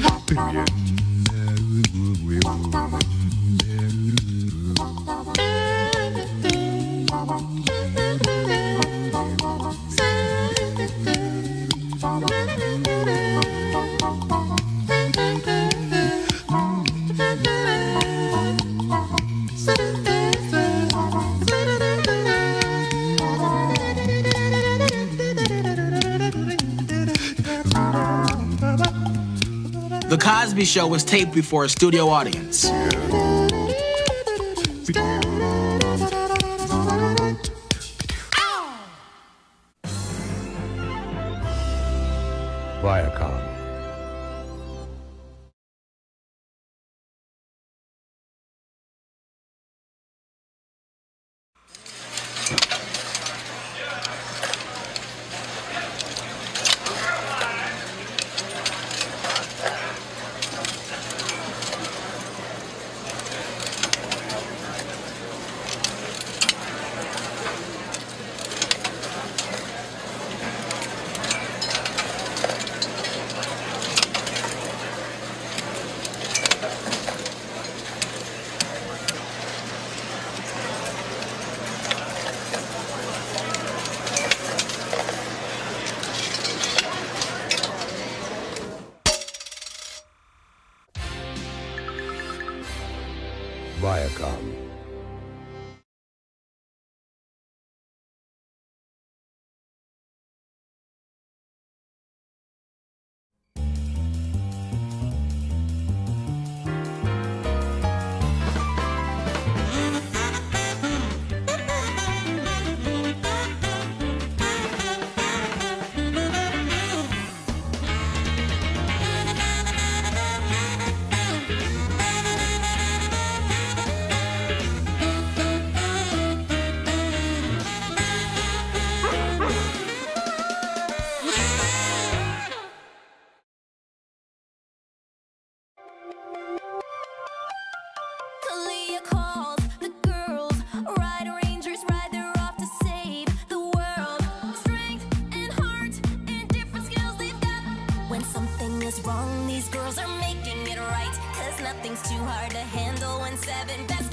Begin. Cosby Show was taped before a studio audience. Yeah. come. too hard to handle when seven best